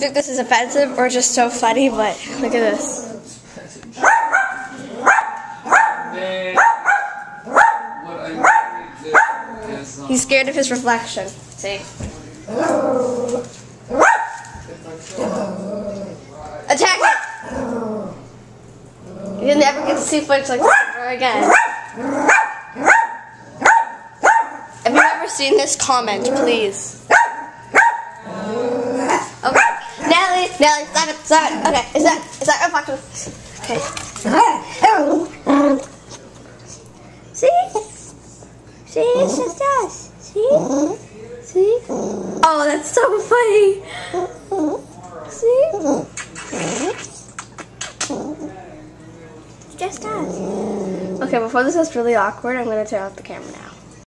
think this is offensive or just so funny, but look at this. He's scared of his reflection. See? Attack! You'll never get to see footage like this ever again. If you've ever seen this, comment, please. Okay. Nelly, Nelly, stop it, stop it. Okay, is that, is that reflection? Okay. See? See, it's just us. See? See? Oh, that's so funny. See? It's just us. Okay, before this gets really awkward, I'm going to turn off the camera now.